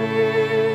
Música